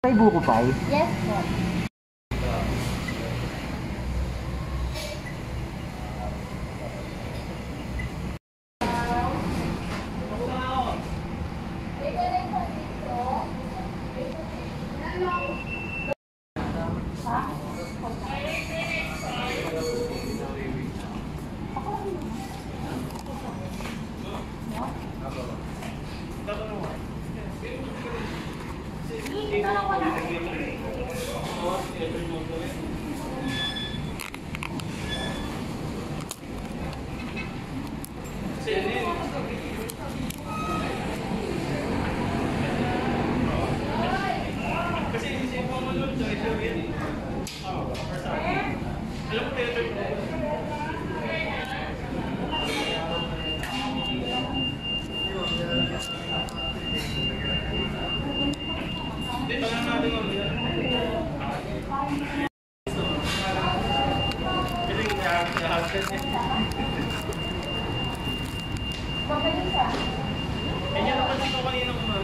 May buko pa eh? Yes po. Hello. Kasi yung same common law, tsaka yung ah, oh, Alam ko, Kanya naman dito kanina mga